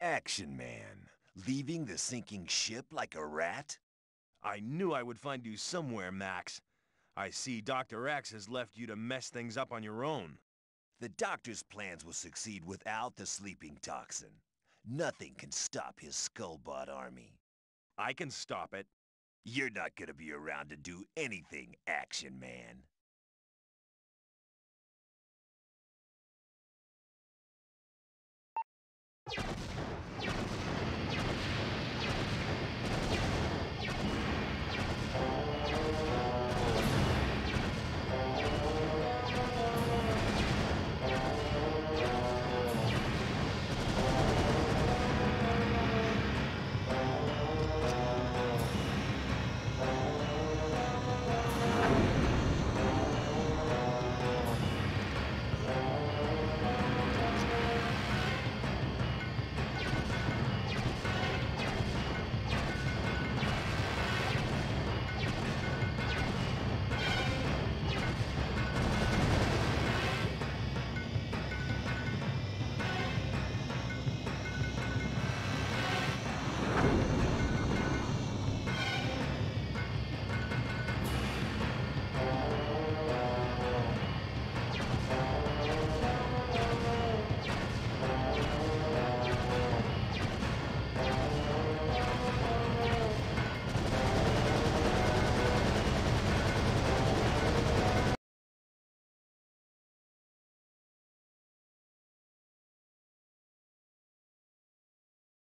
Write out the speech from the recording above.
Action Man, leaving the sinking ship like a rat? I knew I would find you somewhere, Max. I see Dr. X has left you to mess things up on your own. The doctor's plans will succeed without the sleeping toxin. Nothing can stop his Skullbot army. I can stop it. You're not gonna be around to do anything, Action Man.